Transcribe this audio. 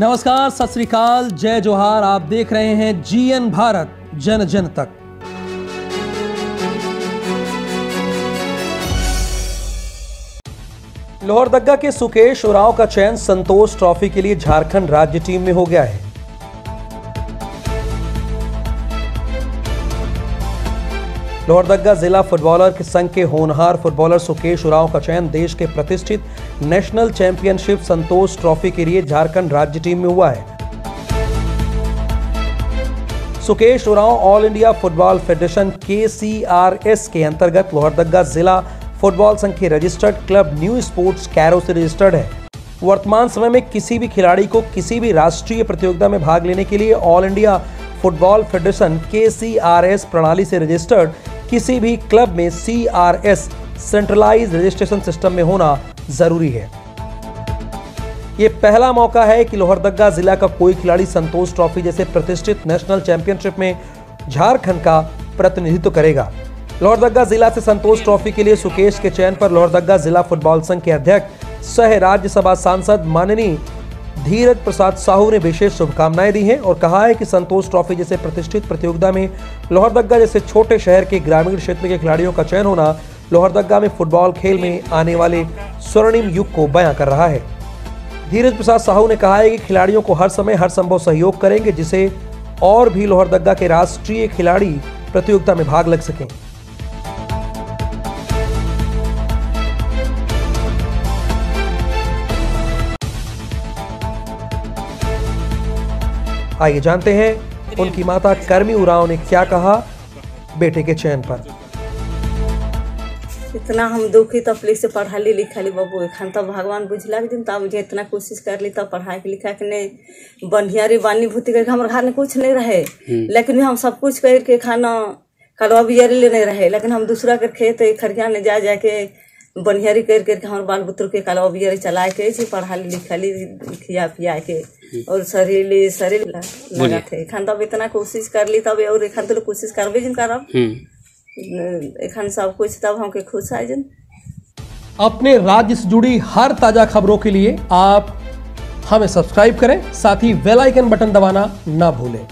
नमस्कार, सत श्रीकाल जय जोहार, आप देख रहे हैं जीएन भारत, जन जन तक। लोहरदगा के सुकेश उराव का चयन संतोष ट्रॉफी के लिए झारखंड राज्य टीम में हो गया है। लोहरदग्गा जिला फुटबॉलर के संघ के होनहार फुटबॉलर सुकेश उराव का चयन देश के प्रतिष्ठित नेशनल चैंपियनशिप संतोष ट्रॉफी के लिए झारखंड राज्य टीम में हुआ है। Sukesh Oraon all India football federation KCRS के अंतर्गत लोहरदग्गा जिला फुटबॉल संघ के registered club new sports Kairo से रजिस्टर्ड है। वर्तमान समय में किसी भी खिलाड़ी को किसी भी राष्ट्रीय प्रतियोगिता में भाग लेने के लिए ऑल इंडिया फुटबॉल फेडरेशन के प्रणाली से रजिस्टर्ड किसी भी क्लब में C R S centralize registration system में होना ज़रूरी है। ये पहला मौका है कि लोहरदग्गा जिला का कोई खिलाड़ी संतोष ट्रॉफी जैसे प्रतिष्ठित नेशनल चैंपियनशिप में झारखंड का प्रतिनिधित्व करेगा। लोहरदगा जिला से संतोष ट्रॉफी के लिए सुकेश के चयन पर लोहरदगा जिला फुटबॉल संघ के अध्यक्ष, सह राज्यसभा सांसद, माननीय धीरज प्रसाद साहू ने विशेष शुभकामनाएँ दी हैं और कहा है कि संतोष ट्रॉफी जैसे प्रतिष्ठित प्रतियोगिता में लोहरदग्गा जैसे छोटे शहर के ग्रामीण क्षेत्र के खिलाड़ियों का चयन होना लोहरदग्गा में फुटबॉल खेल में आने वाले स्वर्णिम युग को बयां कर रहा है। धीरज प्रसाद साहू ने कहा है कि खिलाड़ियों को हर समय हर संभव सहयोग करेंगे जिसे और भी लोहरदग्गा के राष्ट्रीय खिलाड़ी प्रतियोगिता में भाग लग सकें। आइए जानते हैं उनकी माता कर्मी उराव ने क्या कहा बेटे के चयन पर। इतना हम दुखी तकलीफ़ से पढ़ाली लिखाली बाबू एखन तब भगवान बुझला दिन तब मुझे इतना कोशिश कर ली तब पढ़ाई के लिखा के नहीं बढ़िया रे बानी भूति करके हमारे घर में कुछ नहीं रहे। लेकिन हम सब कुछ करके खाना कलवा बिजरी ले नहीं रहे। लेकिन हम दूसरा के खेत खरिया में जा जाके बनिहारी कर करके हमारे बाल बुत्र के कलवा बिजरी चला के जी पढ़ाली लिखाली खिया पिया के। और शरीर शरीर लगा थे एखन तब इतना कोशिश कर ली तब और एखन तो कोशिश करबे जिन करब। एखन सब कुछ तब हमके खुश है जिन। अपने राज्य से जुड़ी हर ताज़ा खबरों के लिए आप हमें सब्सक्राइब करें साथ ही बेल आइकन बटन दबाना ना भूलें।